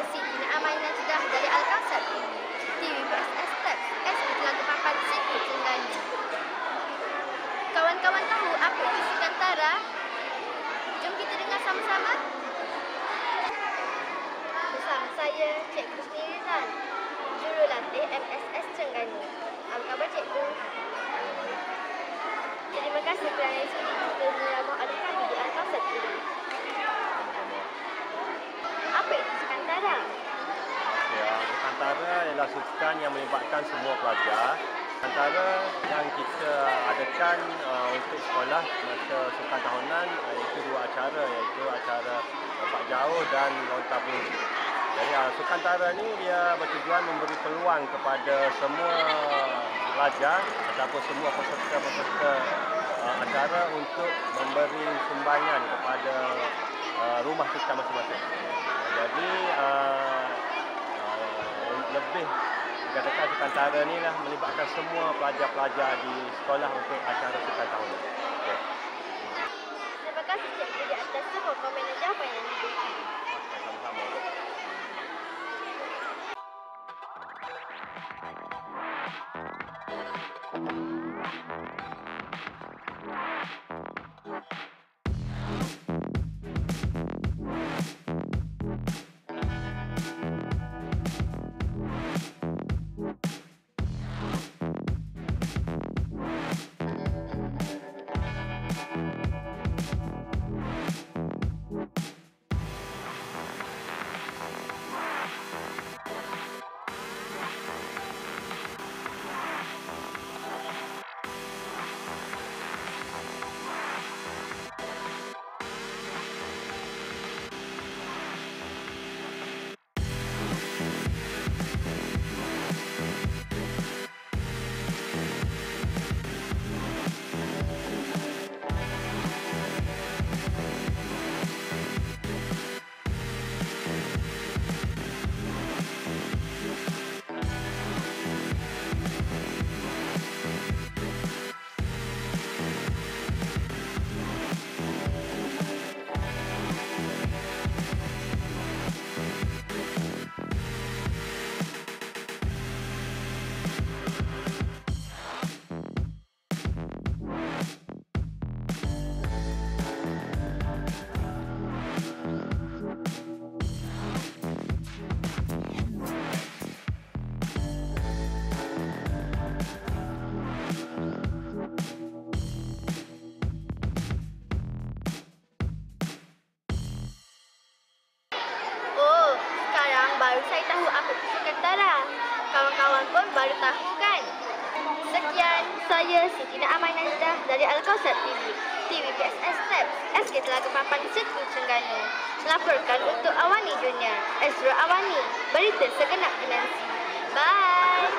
Malaysia ini amanah sudah dari Al-Qasar TV Press Step S telah terpapar siku situ. Kawan-kawan tahu apa itu Sukantara? Jom kita dengar sama-sama. Bersama saya, Cikgu Sirizan, jurulatih MSS Cengganu. Apa khabar, Cikgu? Terima kasih kerana sini kita menerima Ya, Nusantara ialah sukan yang melibatkan semua pelajar. Antara yang kita adakan uh, untuk sekolah masa sukan tahunan uh, iaitu dua acara iaitu acara Bapak Jauh dan Lontar Peluru. Jadi uh, Sukantara ni dia bertujuan memberi peluang kepada semua pelajar ataupun semua peserta-peserta uh, acara untuk memberi sumbangan kepada uh, rumah sukan masing-masing. Jadi uh, lebih dikatakan Sukantara ni lah melibatkan semua pelajar-pelajar di sekolah untuk acara sukan tahunan. Okay. Terima kasih Cikgu di atas semua komen dan jawapan yang diberikan. Sama-sama. Baru tahu kan? Sekian, saya Siti Naaman Najdah dari Al-Kausar TV. TV PSS Steps, SK Telaga Papan Setu Terengganu. Melaporkan untuk Awani Junior, Ezra Awani. Berita segenap dinanti. Bye!